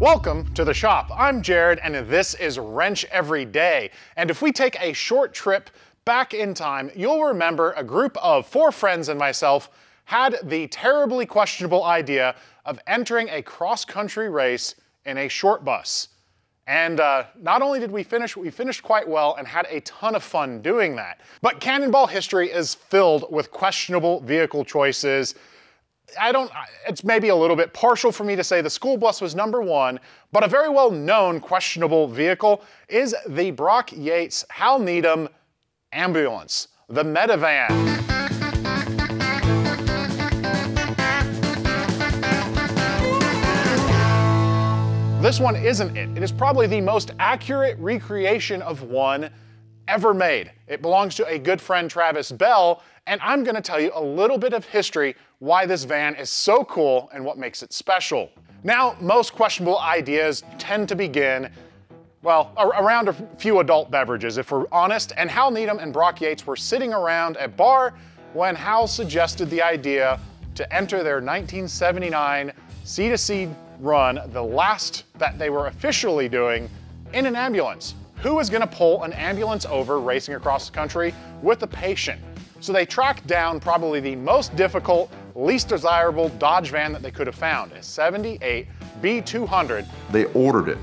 Welcome to the shop. I'm Jared and this is Wrench Every Day. And if we take a short trip back in time, you'll remember a group of four friends and myself had the terribly questionable idea of entering a cross-country race in a short bus. And uh, not only did we finish, we finished quite well and had a ton of fun doing that. But Cannonball history is filled with questionable vehicle choices, I don't, it's maybe a little bit partial for me to say the school bus was number one, but a very well known questionable vehicle is the Brock Yates Hal Needham ambulance, the Medevac. This one isn't it. It is probably the most accurate recreation of one ever made. It belongs to a good friend, Travis Bell, and I'm gonna tell you a little bit of history why this van is so cool and what makes it special. Now, most questionable ideas tend to begin well, around a few adult beverages, if we're honest, and Hal Needham and Brock Yates were sitting around a bar when Hal suggested the idea to enter their 1979 C2C run, the last that they were officially doing, in an ambulance. Who is gonna pull an ambulance over racing across the country with a patient? So they tracked down probably the most difficult, least desirable Dodge van that they could have found, a 78 B200. They ordered it,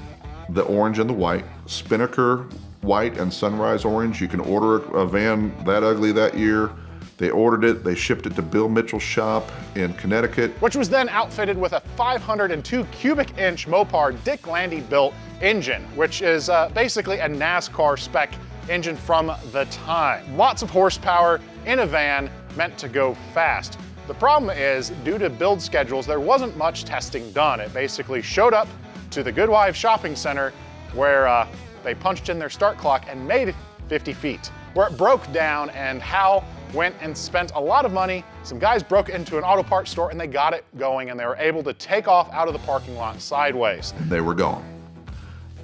the orange and the white, Spinnaker white and sunrise orange. You can order a van that ugly that year. They ordered it, they shipped it to Bill Mitchell's shop in Connecticut. Which was then outfitted with a 502 cubic inch Mopar Dick Landy built engine, which is uh, basically a NASCAR spec engine from the time. Lots of horsepower in a van meant to go fast. The problem is, due to build schedules, there wasn't much testing done. It basically showed up to the Goodwife Shopping Center where uh, they punched in their start clock and made 50 feet, where it broke down and Hal went and spent a lot of money. Some guys broke into an auto parts store and they got it going and they were able to take off out of the parking lot sideways. They were gone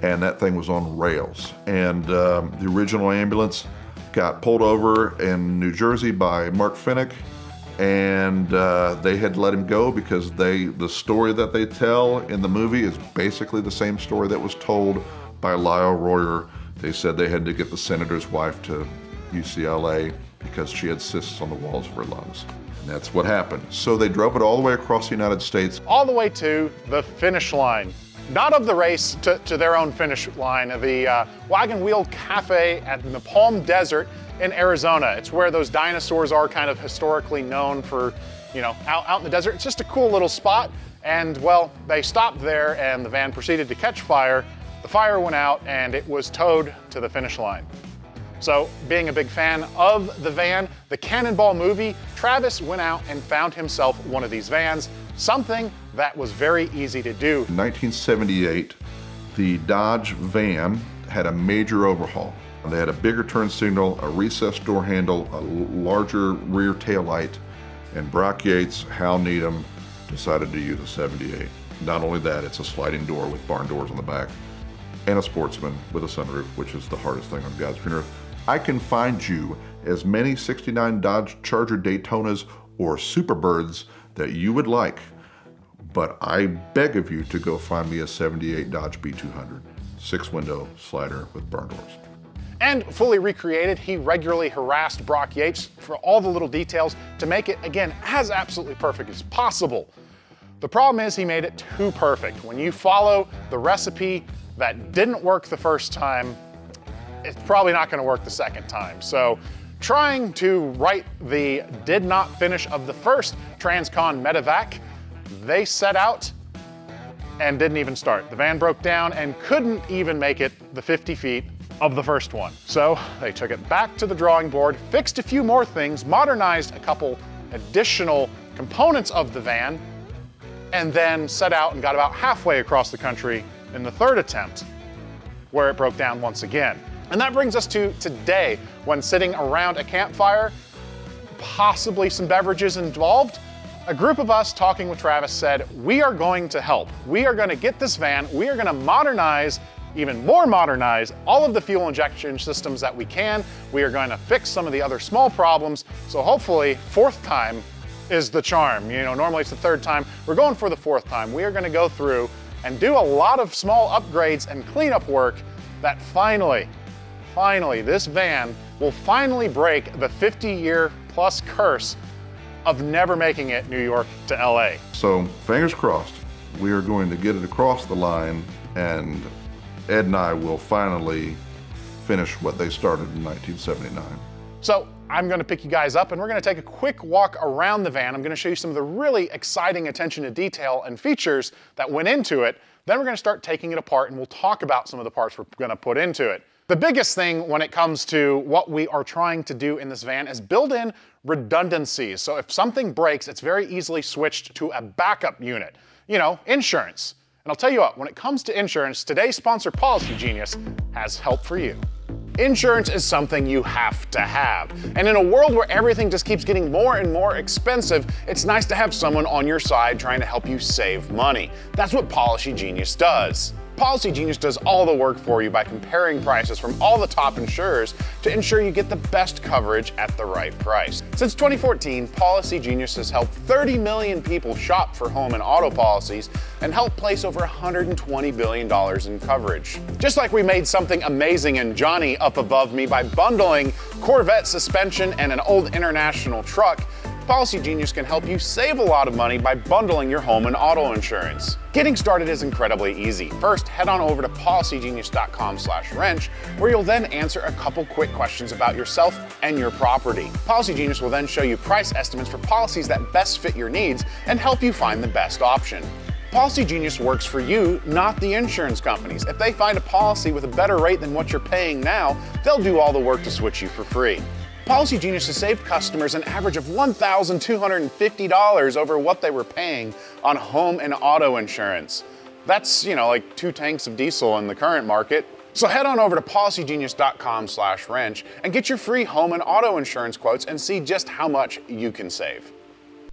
and that thing was on rails. And um, the original ambulance got pulled over in New Jersey by Mark Finnick and uh, they had let him go because they the story that they tell in the movie is basically the same story that was told by Lyle Royer. They said they had to get the senator's wife to UCLA because she had cysts on the walls of her lungs. And that's what happened. So they drove it all the way across the United States. All the way to the finish line not of the race to, to their own finish line, the uh, Wagon Wheel Cafe at the Palm Desert in Arizona. It's where those dinosaurs are kind of historically known for, you know, out, out in the desert. It's just a cool little spot. And well, they stopped there and the van proceeded to catch fire. The fire went out and it was towed to the finish line. So being a big fan of the van, the Cannonball movie, Travis went out and found himself one of these vans, something that was very easy to do. In 1978, the Dodge van had a major overhaul. They had a bigger turn signal, a recessed door handle, a larger rear taillight, and Brock Yates, Hal Needham decided to use a 78. Not only that, it's a sliding door with barn doors on the back, and a sportsman with a sunroof, which is the hardest thing on God's green earth. I can find you as many 69 Dodge Charger Daytonas or Superbirds that you would like, but I beg of you to go find me a 78 Dodge B200, six window slider with barn doors. And fully recreated, he regularly harassed Brock Yates for all the little details to make it, again, as absolutely perfect as possible. The problem is he made it too perfect. When you follow the recipe that didn't work the first time, it's probably not gonna work the second time. So trying to write the did not finish of the first Transcon Medevac, they set out and didn't even start. The van broke down and couldn't even make it the 50 feet of the first one. So they took it back to the drawing board, fixed a few more things, modernized a couple additional components of the van, and then set out and got about halfway across the country in the third attempt, where it broke down once again. And that brings us to today, when sitting around a campfire, possibly some beverages involved, a group of us talking with Travis said, we are going to help. We are gonna get this van, we are gonna modernize, even more modernize, all of the fuel injection systems that we can. We are going to fix some of the other small problems. So hopefully, fourth time is the charm. You know, normally it's the third time. We're going for the fourth time. We are gonna go through and do a lot of small upgrades and cleanup work that finally, finally, this van will finally break the 50 year plus curse of never making it New York to LA. So fingers crossed, we are going to get it across the line and Ed and I will finally finish what they started in 1979. So I'm gonna pick you guys up and we're gonna take a quick walk around the van. I'm gonna show you some of the really exciting attention to detail and features that went into it. Then we're gonna start taking it apart and we'll talk about some of the parts we're gonna put into it. The biggest thing when it comes to what we are trying to do in this van is build in redundancies. So if something breaks, it's very easily switched to a backup unit. You know, insurance. And I'll tell you what, when it comes to insurance, today's sponsor, Policygenius, has help for you. Insurance is something you have to have. And in a world where everything just keeps getting more and more expensive, it's nice to have someone on your side trying to help you save money. That's what Policygenius does. Policygenius does all the work for you by comparing prices from all the top insurers to ensure you get the best coverage at the right price. Since 2014, Policygenius has helped 30 million people shop for home and auto policies and helped place over $120 billion in coverage. Just like we made something amazing in Johnny up above me by bundling Corvette suspension and an old international truck, Policygenius can help you save a lot of money by bundling your home and auto insurance. Getting started is incredibly easy. First, head on over to policygenius.com slash wrench, where you'll then answer a couple quick questions about yourself and your property. Policygenius will then show you price estimates for policies that best fit your needs and help you find the best option. Policygenius works for you, not the insurance companies. If they find a policy with a better rate than what you're paying now, they'll do all the work to switch you for free. Policygenius has saved customers an average of $1,250 over what they were paying on home and auto insurance. That's, you know, like two tanks of diesel in the current market. So head on over to policygenius.com slash wrench and get your free home and auto insurance quotes and see just how much you can save.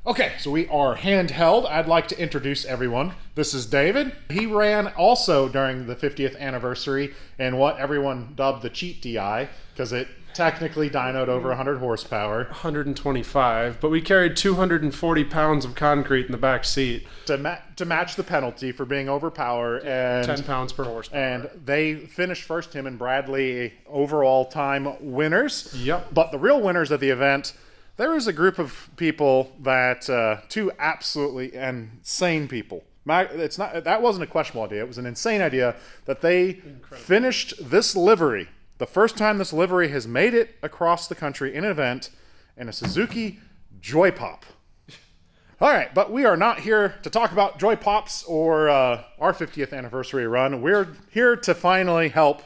Okay, so we are handheld. I'd like to introduce everyone. This is David. He ran also during the 50th anniversary in what everyone dubbed the cheat DI because it technically dynoed over 100 horsepower. 125, but we carried 240 pounds of concrete in the back seat, to, ma- to match the penalty for being overpowered and 10 pounds per horsepower. and they finished first him and bradley overall time winners. Yep. but the real winners of the event there was a group of people that uh, two absolutely insane people. Ma- it's not that wasn't a questionable idea it was an insane idea that they finished this livery the first time this livery has made it across the country in an event in a suzuki joy pop all right, but we are not here to talk about Joy Pops or uh, our 50th anniversary run. We're here to finally help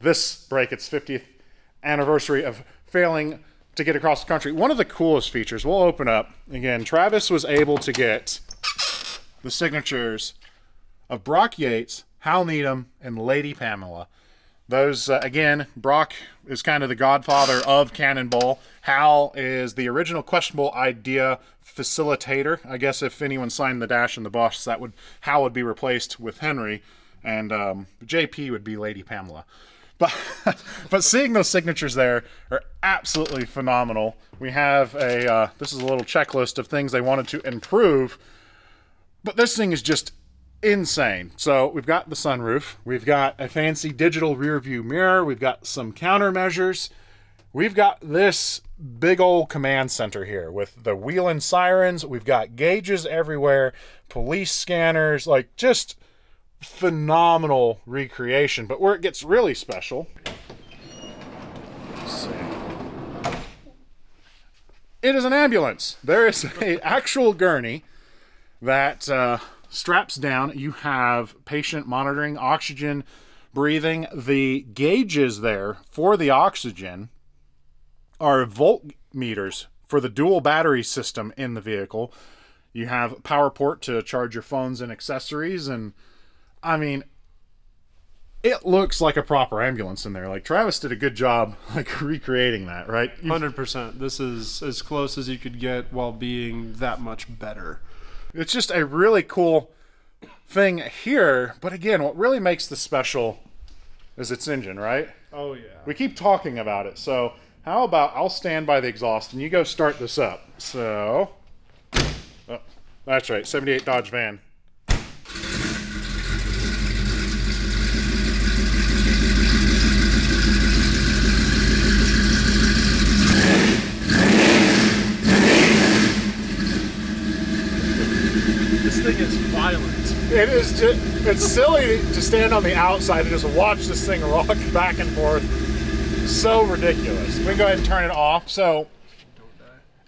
this break its 50th anniversary of failing to get across the country. One of the coolest features, we'll open up again. Travis was able to get the signatures of Brock Yates, Hal Needham, and Lady Pamela. Those, uh, again, Brock is kind of the godfather of Cannonball. Hal is the original questionable idea facilitator. I guess if anyone signed the dash and the bus, that would Hal would be replaced with Henry, and um, JP would be Lady Pamela. But but seeing those signatures there are absolutely phenomenal. We have a uh, this is a little checklist of things they wanted to improve, but this thing is just insane. So we've got the sunroof, we've got a fancy digital rear view mirror, we've got some countermeasures, we've got this big old command center here with the wheel and sirens, we've got gauges everywhere, police scanners, like just phenomenal recreation. But where it gets really special. It is an ambulance. There is an actual gurney that uh, straps down. You have patient monitoring, oxygen, breathing. The gauges there for the oxygen are voltmeters for the dual battery system in the vehicle. You have power port to charge your phones and accessories, and I mean, it looks like a proper ambulance in there. Like Travis did a good job, like recreating that, right? 100%. This is as close as you could get while being that much better. It's just a really cool thing here. But again, what really makes this special is its engine, right? Oh, yeah. We keep talking about it. So how about I'll stand by the exhaust and you go start this up. So, oh, that's right, 78 Dodge van. It is just, it's silly to stand on the outside and just watch this thing rock back and forth. So ridiculous. We can go ahead and turn it off. So,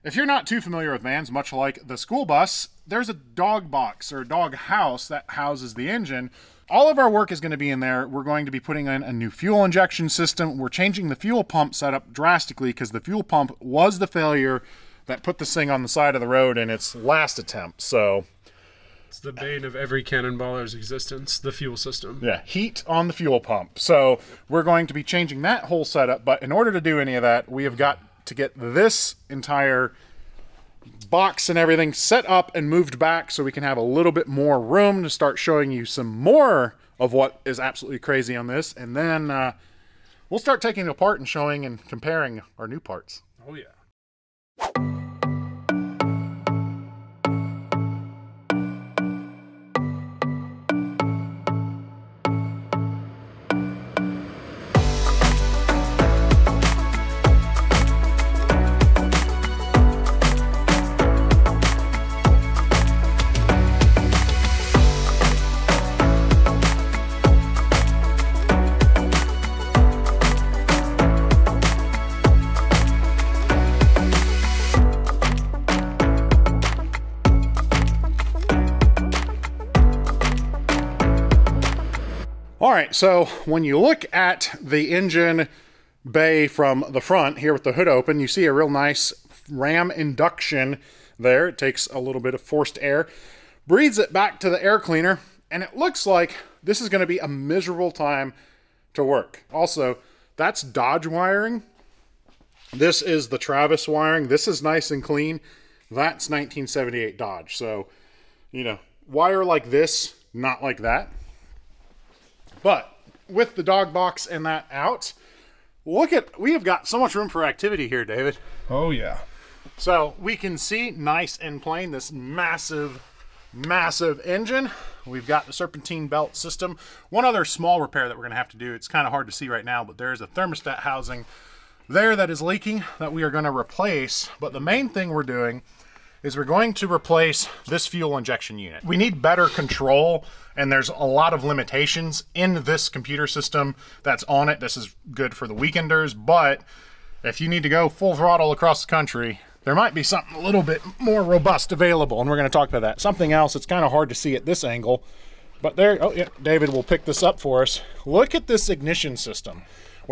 if you're not too familiar with vans, much like the school bus, there's a dog box or dog house that houses the engine. All of our work is going to be in there. We're going to be putting in a new fuel injection system. We're changing the fuel pump setup drastically because the fuel pump was the failure that put this thing on the side of the road in its last attempt. So, It's the bane of every cannonballer's existence, the fuel system. Yeah, heat on the fuel pump. So we're going to be changing that whole setup. But in order to do any of that, we have got to get this entire box and everything set up and moved back so we can have a little bit more room to start showing you some more of what is absolutely crazy on this. And then uh, we'll start taking it apart and showing and comparing our new parts. Oh yeah. Right, so when you look at the engine bay from the front here with the hood open, you see a real nice ram induction there. It takes a little bit of forced air, breathes it back to the air cleaner, and it looks like this is going to be a miserable time to work. Also, that's Dodge wiring. This is the Travis wiring. This is nice and clean. That's 1978 Dodge. So, you know, wire like this, not like that. But with the dog box and that out, look at we have got so much room for activity here, David. Oh yeah. So we can see nice and plain this massive, massive engine. We've got the serpentine belt system. One other small repair that we're gonna have to do, it's kind of hard to see right now, but there's a thermostat housing there that is leaking that we are gonna replace. But the main thing we're doing is we're going to replace this fuel injection unit. We need better control and there's a lot of limitations in this computer system that's on it. This is good for the weekenders, but if you need to go full throttle across the country, there might be something a little bit more robust available, and we're going to talk about that. Something else it's kind of hard to see at this angle, but there, oh yeah, David will pick this up for us. Look at this ignition system.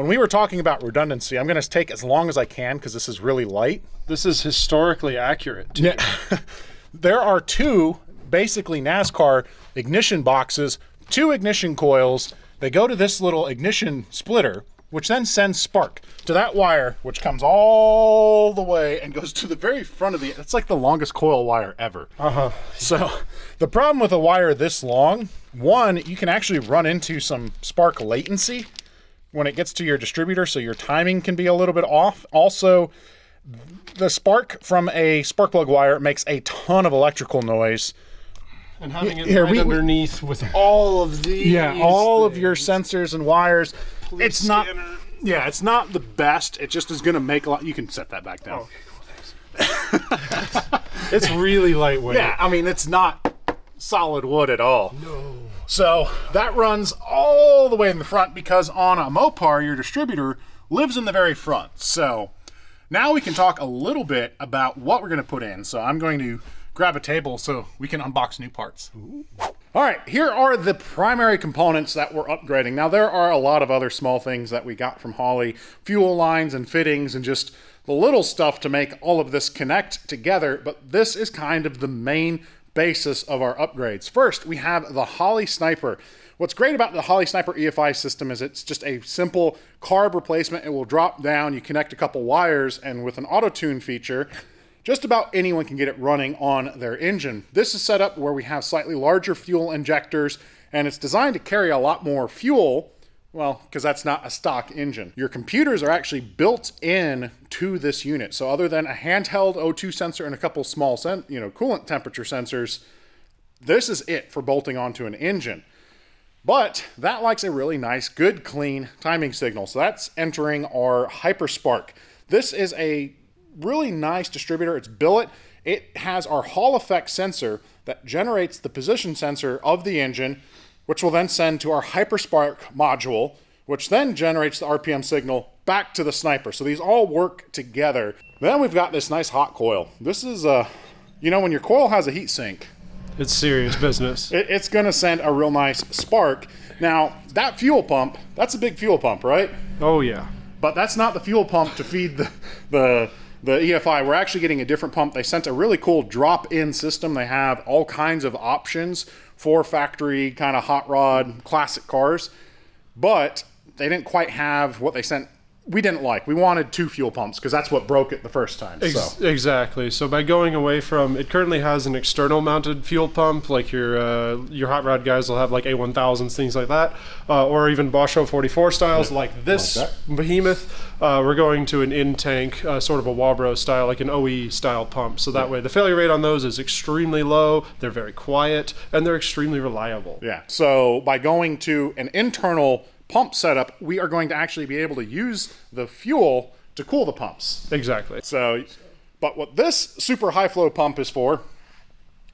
When we were talking about redundancy, I'm going to take as long as I can because this is really light. This is historically accurate. Too. Yeah. there are two basically NASCAR ignition boxes, two ignition coils. They go to this little ignition splitter, which then sends spark to that wire, which comes all the way and goes to the very front of the. It's like the longest coil wire ever. Uh huh. So, the problem with a wire this long, one, you can actually run into some spark latency when it gets to your distributor, so your timing can be a little bit off. Also, the spark from a spark plug wire makes a ton of electrical noise. And having it Here, right we- we- underneath with all of these. Yeah, all of your sensors and wires. Police it's not. Yeah, it's not the best. It just is going to make a lot. You can set that back down. Oh, it's really lightweight. Yeah, I mean it's not solid wood at all. No. So that runs all the way in the front because on a Mopar, your distributor lives in the very front. So now we can talk a little bit about what we're going to put in. So I'm going to grab a table so we can unbox new parts. All right, here are the primary components that we're upgrading. Now, there are a lot of other small things that we got from Holley fuel lines and fittings and just the little stuff to make all of this connect together, but this is kind of the main basis of our upgrades. First, we have the Holley Sniper. What's great about the Holley Sniper EFI system is it's just a simple carb replacement. It will drop down, you connect a couple wires, and with an auto tune feature, just about anyone can get it running on their engine. This is set up where we have slightly larger fuel injectors and it's designed to carry a lot more fuel. Well, because that's not a stock engine. Your computers are actually built in to this unit. So other than a handheld O2 sensor and a couple small you know, coolant temperature sensors, this is it for bolting onto an engine. But that likes a really nice, good, clean timing signal. So that's entering our Hyperspark. This is a really nice distributor. It's billet. It has our Hall effect sensor that generates the position sensor of the engine, which will then send to our Hyperspark module, which then generates the RPM signal back to the sniper. So these all work together. Then we've got this nice hot coil. This is a, you know, when your coil has a heat sink, It's serious business. it, it's going to send a real nice spark. Now, that fuel pump, that's a big fuel pump, right? Oh yeah. But that's not the fuel pump to feed the, the, the EFI. We're actually getting a different pump. They sent a really cool drop-in system. They have all kinds of options for factory kind of hot rod classic cars, but they didn't quite have what they sent. We didn't like. We wanted two fuel pumps because that's what broke it the first time. Ex- so Exactly. So by going away from it currently has an external mounted fuel pump, like your uh, your hot rod guys will have like A1000s, things like that, uh, or even Bosch 44 styles like this Like behemoth. Uh, we're going to an in tank, uh, sort of a Walbro style, like an OE style pump. So that way the failure rate on those is extremely low. They're very quiet and they're extremely reliable. Yeah. So by going to an internal pump setup, we are going to actually be able to use the fuel to cool the pumps. Exactly. So, but what this super high flow pump is for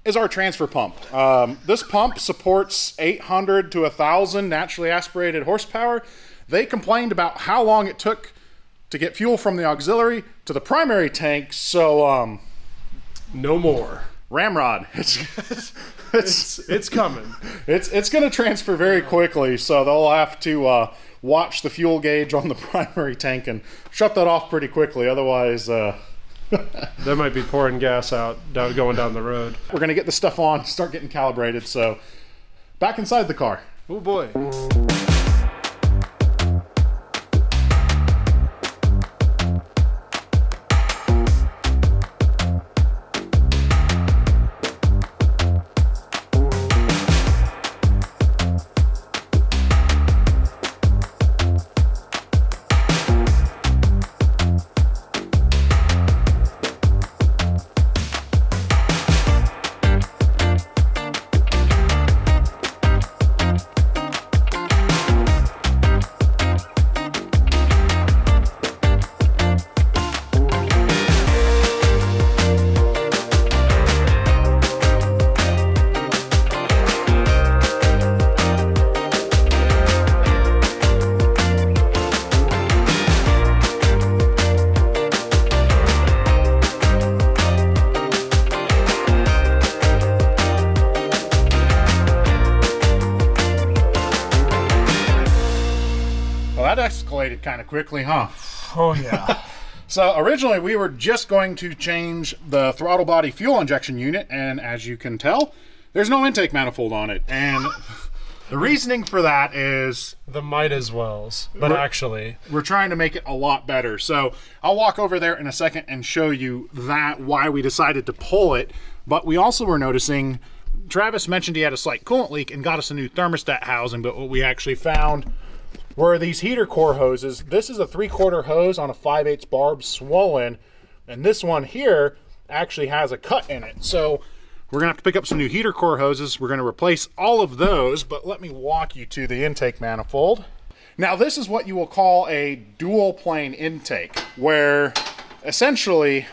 is our transfer pump. Um, this pump supports 800 to 1,000 naturally aspirated horsepower. They complained about how long it took to get fuel from the auxiliary to the primary tank. So, um, No more. Ramrod, it's it's coming. it's, it's going to transfer very quickly. So they'll have to uh, watch the fuel gauge on the primary tank and shut that off pretty quickly. Otherwise, uh, That might be pouring gas out down, going down the road. we're going to get the stuff on, start getting calibrated. So back inside the car. Oh boy. Quickly, huh? Oh yeah. So originally we were just going to change the throttle body fuel injection unit, and as you can tell, there's no intake manifold on it. And the reasoning for that is the might as wells, but actually, we're trying to make it a lot better. So I'll walk over there in a second and show you that why we decided to pull it. But we also were noticing Travis mentioned he had a slight coolant leak and got us a new thermostat housing, but what we actually found were these heater core hoses. This is a three quarter hose on a 5 8 barb swollen, and this one here actually has a cut in it. So we're gonna have to pick up some new heater core hoses. We're gonna replace all of those, but let me walk you to the intake manifold. Now this is what you will call a dual plane intake, where essentially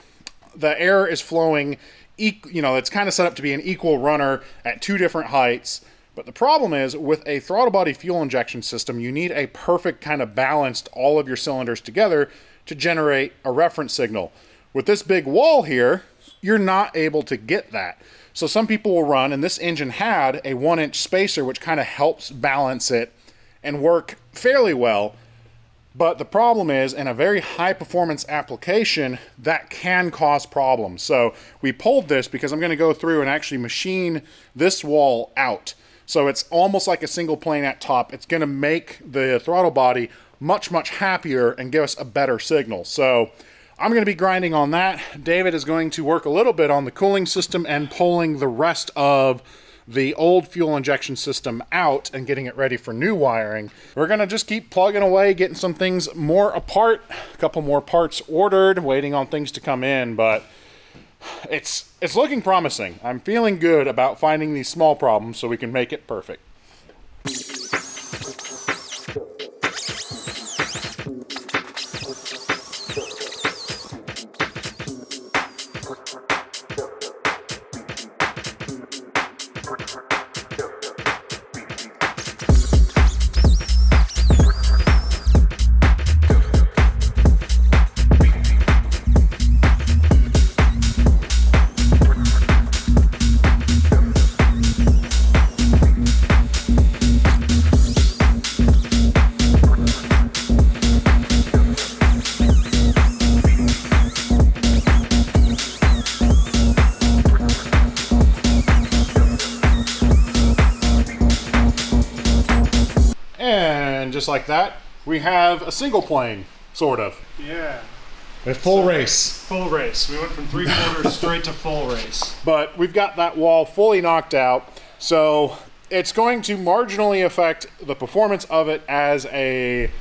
the air is flowing, you know, it's kind of set up to be an equal runner at two different heights. But the problem is with a throttle body fuel injection system, you need a perfect kind of balanced all of your cylinders together to generate a reference signal. With this big wall here, you're not able to get that. So some people will run, and this engine had a one inch spacer, which kind of helps balance it and work fairly well. But the problem is, in a very high performance application, that can cause problems. So we pulled this because I'm going to go through and actually machine this wall out. So it's almost like a single plane at top. It's going to make the throttle body much, much happier and give us a better signal. So I'm going to be grinding on that. David is going to work a little bit on the cooling system and pulling the rest of the old fuel injection system out and getting it ready for new wiring. We're gonna just keep plugging away, getting some things more apart, a couple more parts ordered, waiting on things to come in, but it's it's looking promising. I'm feeling good about finding these small problems so we can make it perfect. Just like that, we have a single plane, sort of. Yeah. With full race. Full race. We went from three quarters straight to full race. But we've got that wall fully knocked out, so it's going to marginally affect the performance of it as a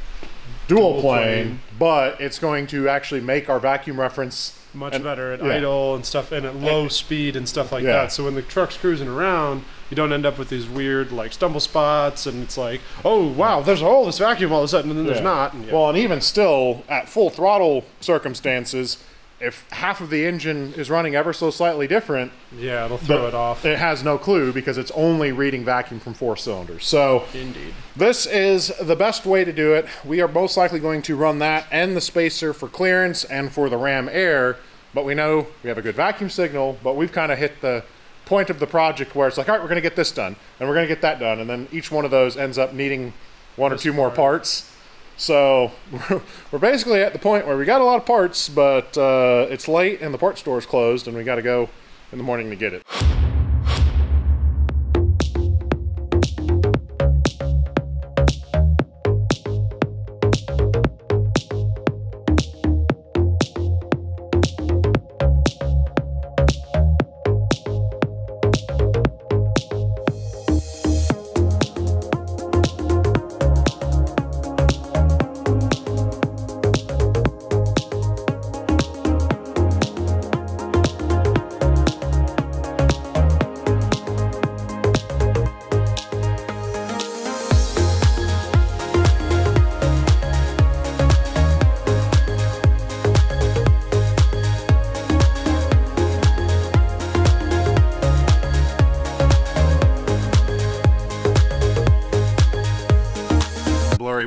dual plane, but it's going to actually make our vacuum reference Much And- better at yeah. idle and stuff, and at low speed and stuff like Yeah. that. So when the truck's cruising around, you don't end up with these weird like stumble spots, and it's like, oh wow, there's all this vacuum all of a sudden, and then there's not. And yeah. Well, and even still, at full throttle circumstances, if half of the engine is running ever so slightly different, yeah, it'll throw it off. it has no clue because it's only reading vacuum from four cylinders. So Indeed. this is the best way to do it. We are most likely going to run that and the spacer for clearance and for the ram air, but we know we have a good vacuum signal, but we've kind of hit the point of the project where it's like, all right, we're going to get this done and we're going to get that done. And then each one of those ends up needing one or two more parts. So we're, basically at the point where we got a lot of parts, but uh, it's late and the part store is closed and we got to go in the morning to get it.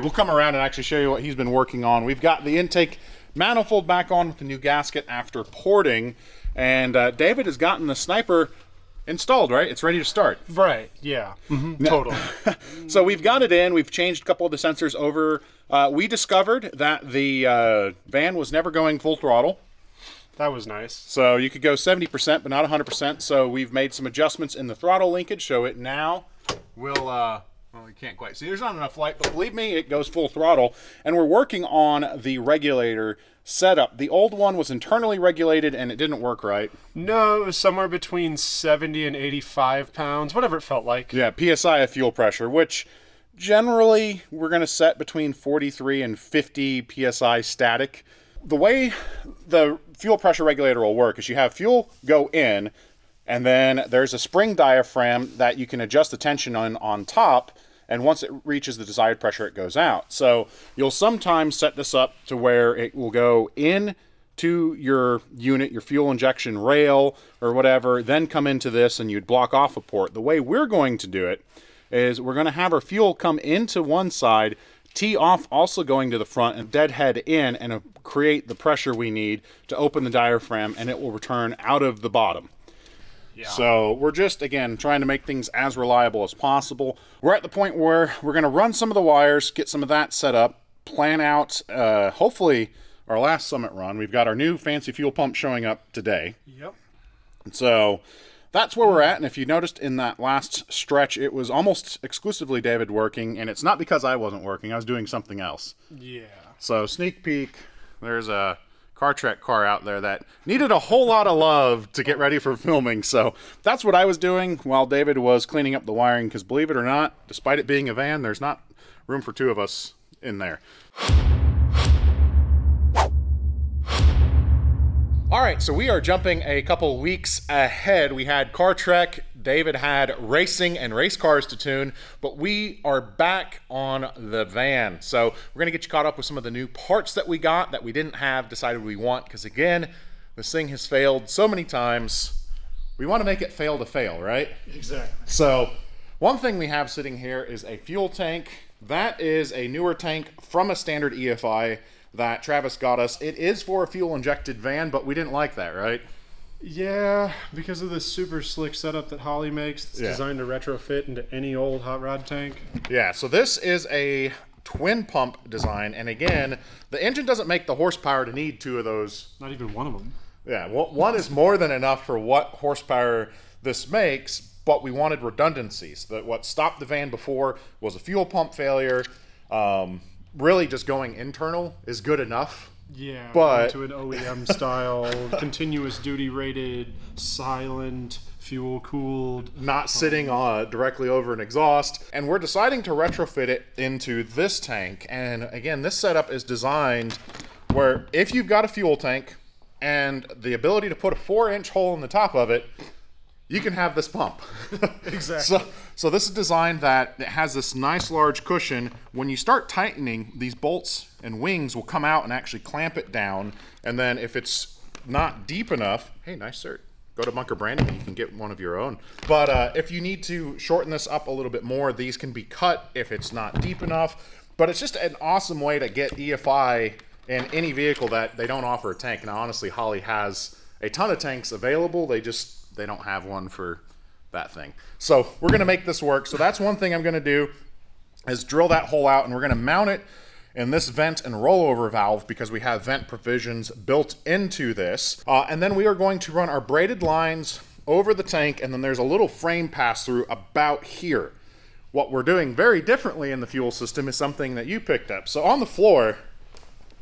We'll come around and actually show you what he's been working on. We've got the intake manifold back on with the new gasket after porting, and uh, David has gotten the sniper installed, right? It's ready to start. Right. Yeah. mm -hmm. Totally. So we've got it in. We've changed a couple of the sensors over. Uh, we discovered that the uh, van was never going full throttle. That was nice. So you could go 70%, but not 100%. So we've made some adjustments in the throttle linkage. So it now will, uh, well, you can't quite see. There's not enough light, but believe me, it goes full throttle. And we're working on the regulator setup. The old one was internally regulated and it didn't work right. No, it was somewhere between 70 and 85 pounds, whatever it felt like. Yeah, PSI of fuel pressure, which generally we're going to set between 43 and 50 PSI static. The way the fuel pressure regulator will work is you have fuel go in, and then there's a spring diaphragm that you can adjust the tension on on top. And once it reaches the desired pressure, it goes out. So you'll sometimes set this up to where it will go in to your unit, your fuel injection rail or whatever, then come into this and you'd block off a port. The way we're going to do it is we're going to have our fuel come into one side, tee off also going to the front, and deadhead in and create the pressure we need to open the diaphragm, and it will return out of the bottom. So we're just again trying to make things as reliable as possible. We're at the point where we're going to run some of the wires, get some of that set up, plan out. Uh, hopefully, our last summit run. We've got our new fancy fuel pump showing up today. Yep. So that's where we're at. And if you noticed in that last stretch, it was almost exclusively David working, and it's not because I wasn't working. I was doing something else. Yeah. So sneak peek. There's a car trek car out there that needed a whole lot of love to get ready for filming. So that's what I was doing while David was cleaning up the wiring. Because believe it or not, despite it being a van, there's not room for two of us in there. All right, so we are jumping a couple weeks ahead. We had Car Trek, David had racing and race cars to tune, but we are back on the van. So we're gonna get you caught up with some of the new parts that we got that we didn't have, decided we want, because again, this thing has failed so many times. We want to make it fail to fail, right? Exactly. So, one thing we have sitting here is a fuel tank. That is a newer tank from a standard EFI that Travis got us. It is for a fuel injected van, but we didn't like that, right? Yeah, because of this super slick setup that Holley makes, it's Yeah. designed to retrofit into any old hot rod tank. Yeah, so this is a twin pump design, and again, the engine doesn't make the horsepower to need two of those Not even one of them. Yeah, well, one is more than enough for what horsepower this makes, but we wanted redundancies. That what stopped the van before was a fuel pump failure. Um, really, just going internal is good enough. Yeah, But- to an OEM style, continuous duty rated, silent, fuel cooled. not sitting uh, directly over an exhaust. And we're deciding to retrofit it into this tank. And again, this setup is designed where if you've got a fuel tank and the ability to put a four inch hole in the top of it, you can have this pump. Exactly. So, so this is designed that it has this nice large cushion. When you start tightening, these bolts and wings will come out and actually clamp it down. And then if it's not deep enough, hey, nice shirt. Go to Bunker Branding and you can get one of your own. But uh, if you need to shorten this up a little bit more, these can be cut if it's not deep enough. But it's just an awesome way to get EFI in any vehicle that they don't offer a tank. Now, honestly, Holley has a ton of tanks available. They just they don't have one for that thing. So we're gonna make this work. So that's one thing I'm gonna do is drill that hole out and we're gonna mount it in this vent and rollover valve because we have vent provisions built into this. Uh, and then we are going to run our braided lines over the tank and then there's a little frame pass through about here. What we're doing very differently in the fuel system is something that you picked up. So on the floor,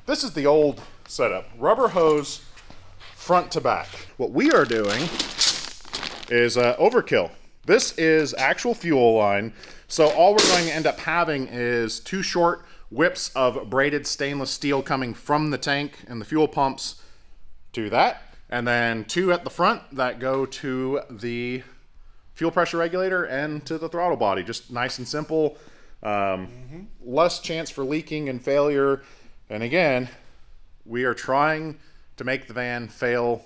this is the old setup. Rubber hose front to back. What we are doing is uh, overkill. This is actual fuel line. So all we're going to end up having is two short whips of braided stainless steel coming from the tank and the fuel pumps to that. And then two at the front that go to the fuel pressure regulator and to the throttle body. Just nice and simple. Um, Less chance for leaking and failure. And again, we are trying to make the van fail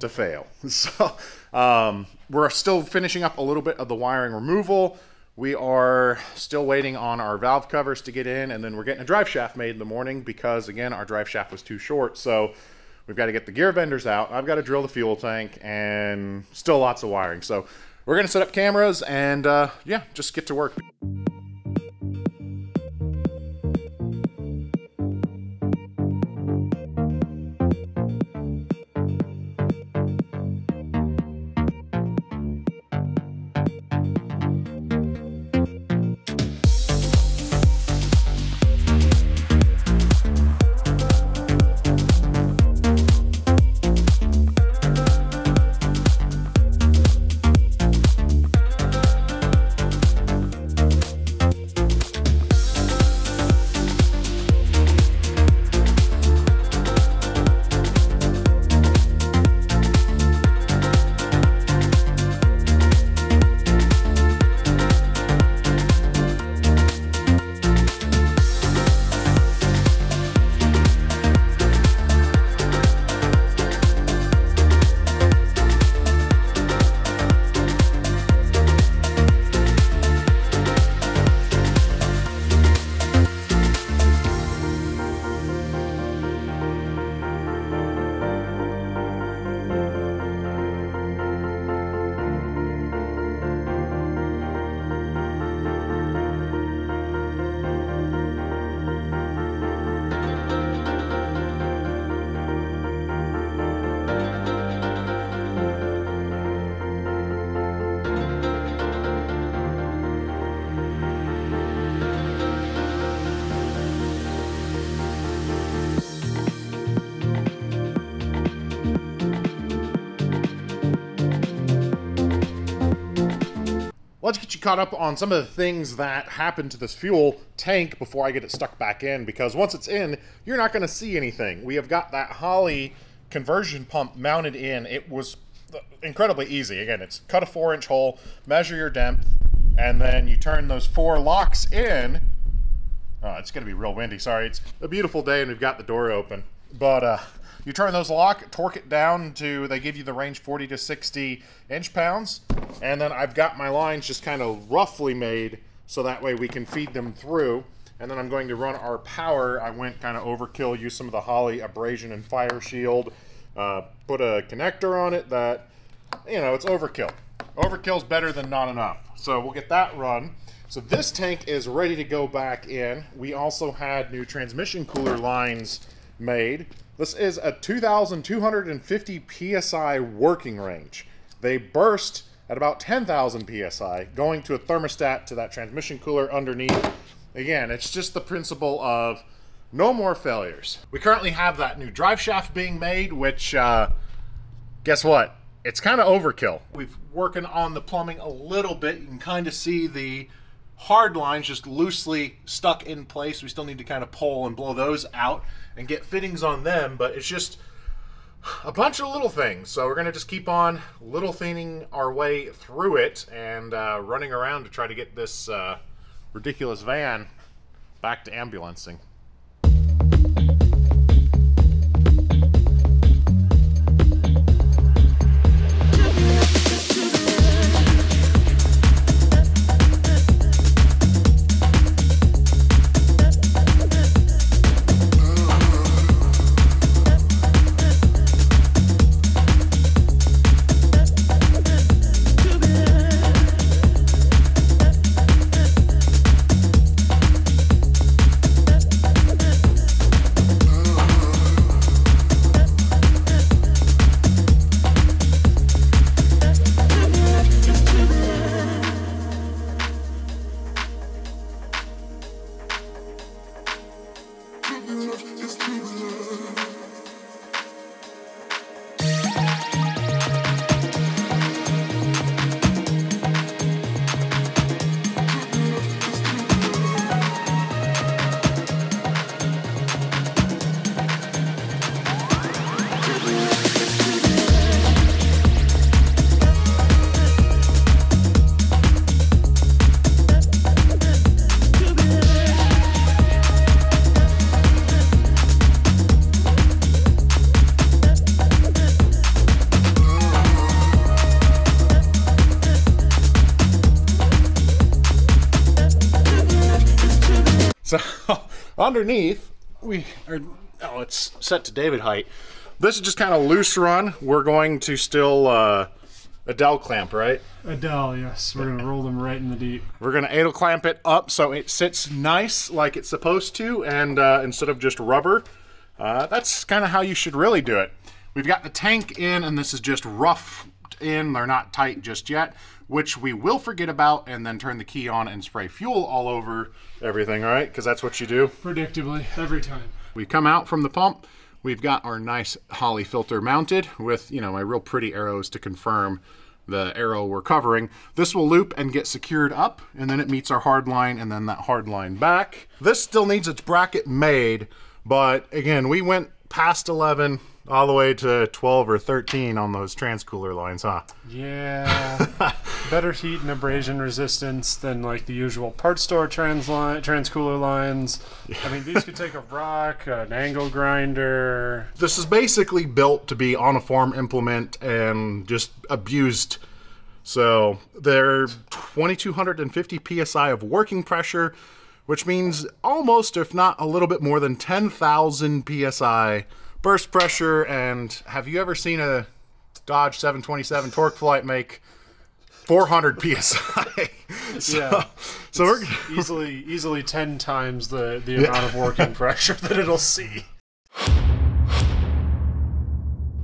to fail. So um, we're still finishing up a little bit of the wiring removal. We are still waiting on our valve covers to get in, and then we're getting a drive shaft made in the morning because, again, our drive shaft was too short. So we've got to get the gear vendors out. I've got to drill the fuel tank, and still lots of wiring. So we're going to set up cameras and, uh, yeah, just get to work. Caught up on some of the things that happen to this fuel tank before I get it stuck back in because once it's in, you're not going to see anything. We have got that Holley conversion pump mounted in. It was incredibly easy. Again, it's cut a four inch hole, measure your depth, and then you turn those four locks in. Oh, it's going to be real windy. Sorry. It's a beautiful day and we've got the door open. But uh, you turn those lock, torque it down to, they give you the range 40 to 60 inch pounds. And then I've got my lines just kind of roughly made so that way we can feed them through. And then I'm going to run our power. I went kind of overkill, use some of the Holley abrasion and fire shield, uh, put a connector on it that, you know, it's overkill. Overkill's better than not enough. So we'll get that run. So this tank is ready to go back in. We also had new transmission cooler lines made. This is a 2,250 PSI working range. They burst at about 10,000 PSI, going to a thermostat to that transmission cooler underneath. Again, it's just the principle of no more failures. We currently have that new drive shaft being made, which, uh, guess what? It's kind of overkill. We've working on the plumbing a little bit. You can kind of see the hard lines just loosely stuck in place. We still need to kind of pull and blow those out and get fittings on them, but it's just a bunch of little things. So we're going to just keep on little thinging our way through it and uh, running around to try to get this uh, ridiculous van back to ambulancing. Underneath, we are, oh, it's set to David height. This is just kind of loose run. We're going to still uh, a dowel clamp, right? Adel, yes. We're gonna roll them right in the deep. We're gonna anal clamp it up so it sits nice like it's supposed to, and uh, instead of just rubber, uh, that's kind of how you should really do it. We've got the tank in, and this is just rough in. They're not tight just yet, which we will forget about, and then turn the key on and spray fuel all over everything, all right? Because that's what you do. Predictably, every time. We come out from the pump. We've got our nice Holley filter mounted with, you know, my real pretty arrows to confirm the arrow we're covering. This will loop and get secured up, and then it meets our hard line, and then that hard line back. This still needs its bracket made, but again, we went past 11 all the way to 12 or 13 on those transcooler lines, huh? Yeah. Better heat and abrasion resistance than like the usual part store trans line, transcooler lines. I mean, these could take a rock, an angle grinder. This is basically built to be on a farm implement and just abused. So they're 2250 psi of working pressure, which means almost, if not a little bit more than 10,000 psi burst pressure. And have you ever seen a Dodge 727 TorqueFlite make 400 psi? so, Yeah. so we're easily easily 10 times the, the amount of working pressure that it'll see.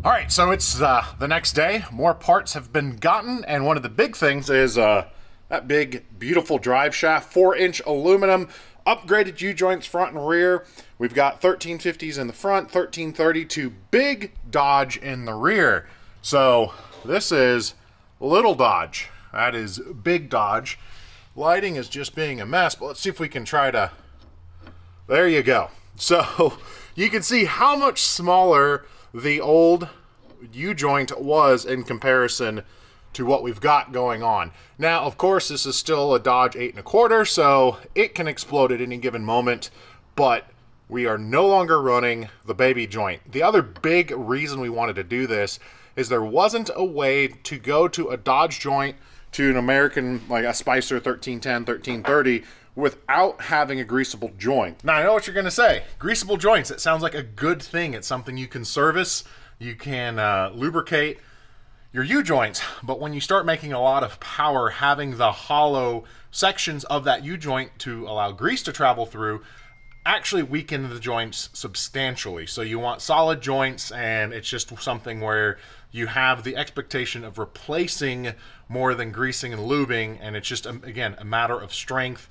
All right, so it's uh, the next day. More parts have been gotten, and one of the big things is uh, that big, beautiful drive shaft, four-inch aluminum, upgraded U-joints front and rear. We've got 1350s in the front, 1332 big Dodge in the rear. So this is little Dodge. That is big Dodge. Lighting is just being a mess, but let's see if we can try to there you go. So you can see how much smaller the old U-joint was in comparison to what we've got going on. Now, of course, this is still a Dodge 8 and a quarter, so it can explode at any given moment, but we are no longer running the baby joint. The other big reason we wanted to do this is there wasn't a way to go to a Dodge joint to an American, like a Spicer 1310, 1330, without having a greasable joint. Now, I know what you're to say. Greasable joints, it sounds like a good thing. It's something you can service, you can uh, lubricate your U-joints. But when you start making a lot of power, having the hollow sections of that U-joint to allow grease to travel through actually weaken the joints substantially. So you want solid joints, and it's just something where you have the expectation of replacing more than greasing and lubing, and it's just, um, again, a matter of strength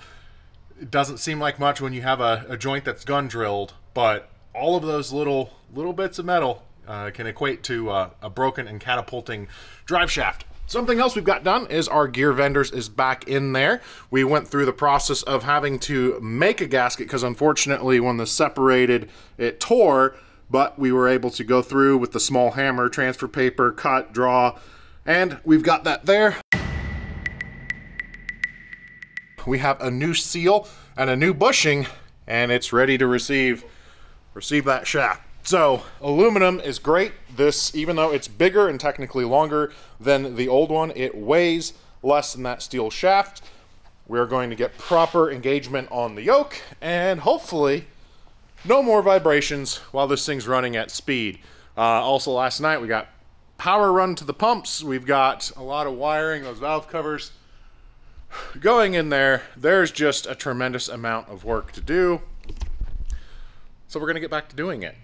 it doesn't seem like much when you have a, a joint that's gun drilled, but all of those little little bits of metal uh, can equate to uh, a broken and catapulting drive shaft. Something else we've got done is our Gear Vendors is back in there. We went through the process of having to make a gasket because unfortunately when the separated it tore, but we were able to go through with the small hammer, transfer paper, cut, draw, and we've got that there. We have a new seal and a new bushing and it's ready to receive receive that shaft. So aluminum is great. This, even though it's bigger and technically longer than the old one, it weighs less than that steel shaft. We're going to get proper engagement on the yoke and hopefully no more vibrations while this thing's running at speed. Uh, also last night we got power run to the pumps. We've got a lot of wiring, those valve covers going in there. There's just a tremendous amount of work to do. So we're gonna get back to doing it.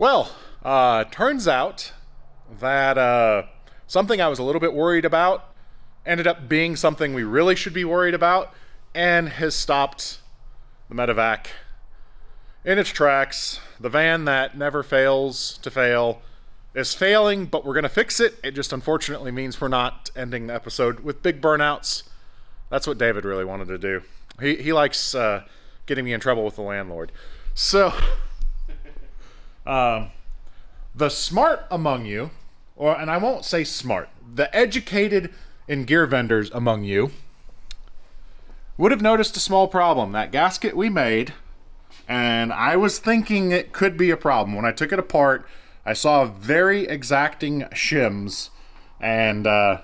Well, uh, turns out that uh, something I was a little bit worried about ended up being something we really should be worried about and has stopped the Medevac in its tracks. The van that never fails to fail is failing, but we're going to fix it. It just unfortunately means we're not ending the episode with big burnouts. That's what David really wanted to do. He, he likes uh, getting me in trouble with the landlord. So, um, the smart among you, or and I won't say smart, the educated in Gear Vendors among you would have noticed a small problem. That gasket we made, and I was thinking it could be a problem. When I took it apart, I saw very exacting shims, and uh,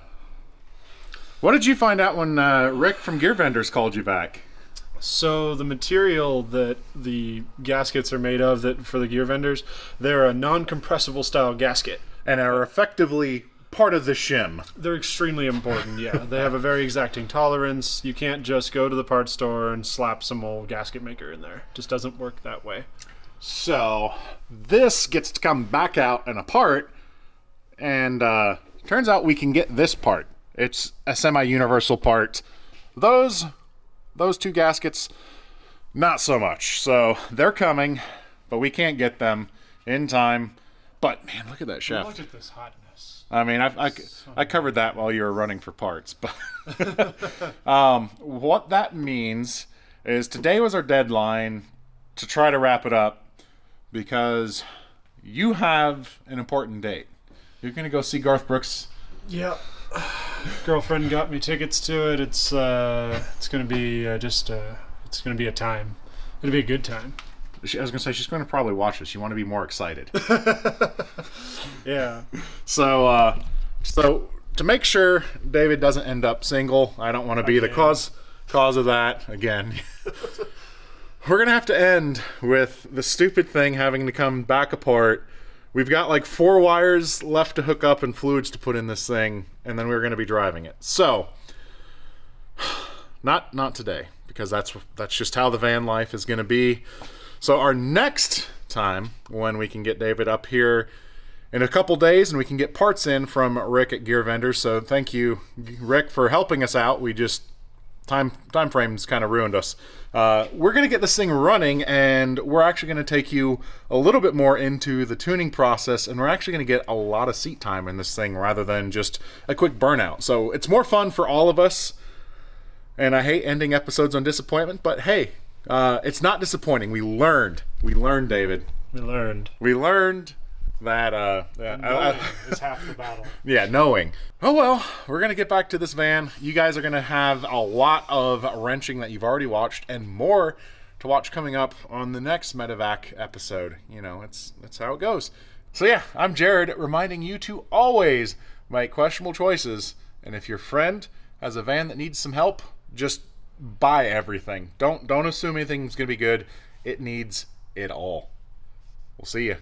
what did you find out when uh, Rick from Gear Vendors called you back? So the material that the gaskets are made of, that for the Gear Vendors, they're a non-compressible style gasket. And are effectively part of the shim. They're extremely important. Yeah, they have a very exacting tolerance. You can't just go to the parts store and slap some old gasket maker in there. Just doesn't work that way. So this gets to come back out and apart, and uh, turns out we can get this part. It's a semi-universal part. Those those two gaskets, not so much. So they're coming, but we can't get them in time. But man, look at that shaft. Look at this hotness. I mean, I, I, I covered that while you were running for parts. But um, what that means is today was our deadline to try to wrap it up because you have an important date. You're gonna go see Garth Brooks. Yeah. Girlfriend got me tickets to it. It's uh, it's gonna be uh, just uh, it's gonna be a time. It'll be a good time. She, I was gonna say she's gonna probably watch this. You want to be more excited. Yeah. So, uh, so to make sure David doesn't end up single, I don't want to be the cause cause of that again. We're gonna have to end with the stupid thing having to come back apart. We've got like four wires left to hook up and fluids to put in this thing, and then we're gonna be driving it. So, not not today because that's that's just how the van life is gonna be. So our next time when we can get David up here in a couple days and we can get parts in from Rick at Gear Vendors. So thank you, Rick, for helping us out. We just time time frames kind of ruined us. Uh, we're gonna get this thing running, and we're actually gonna take you a little bit more into the tuning process, and we're actually gonna get a lot of seat time in this thing rather than just a quick burnout. So it's more fun for all of us. And I hate ending episodes on disappointment, but hey, uh, it's not disappointing. We learned. We learned, David. We learned. We learned that. Uh, I- is half the battle. yeah, knowing. Oh well, we're gonna get back to this van. You guys are gonna have a lot of wrenching that you've already watched, and more to watch coming up on the next Medevac episode. You know, it's that's how it goes. So yeah, I'm Jared, reminding you to always make questionable choices. And if your friend has a van that needs some help, just buy everything. Don't don't assume anything's gonna be good. It needs it all. We'll see you.